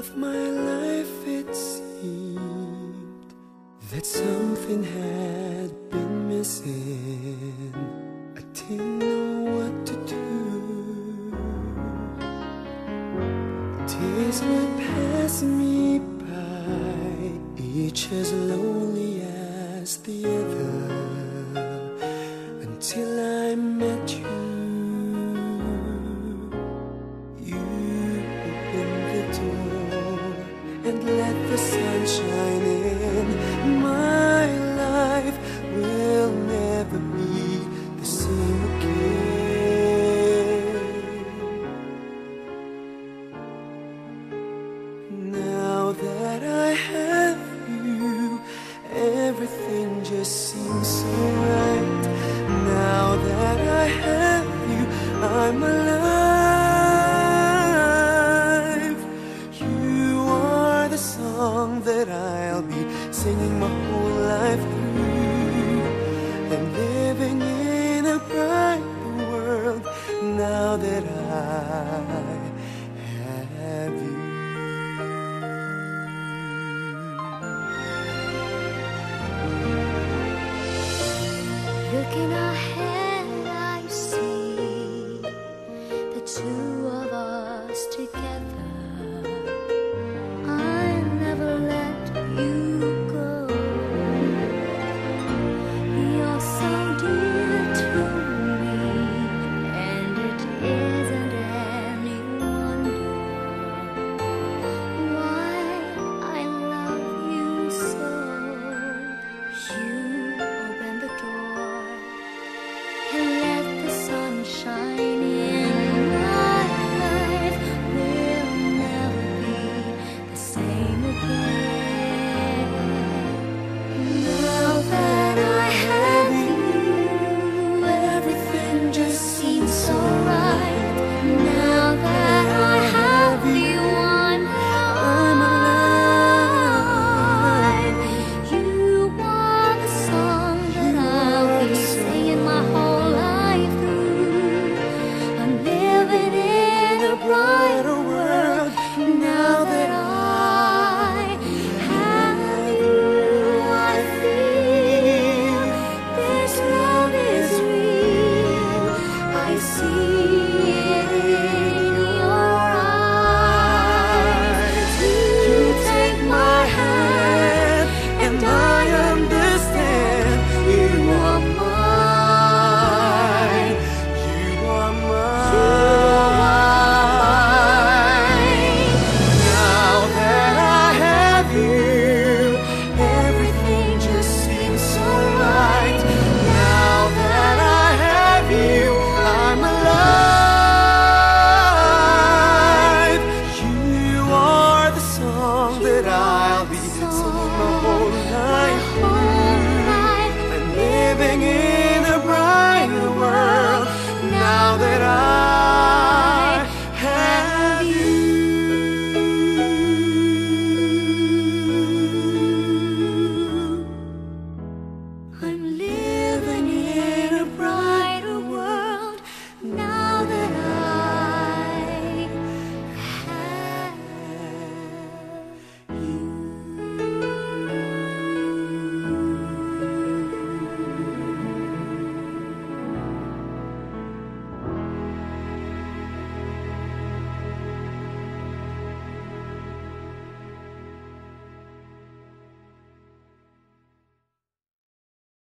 of my life it seemed that something had been missing. I didn't know what to do. Days would pass me by, each as lonely as the other, everything just seems so right. Now that I have you, I'm alive. You are the song that I'll be singing my whole life through. And living in a brighter world now that I. looking ahead now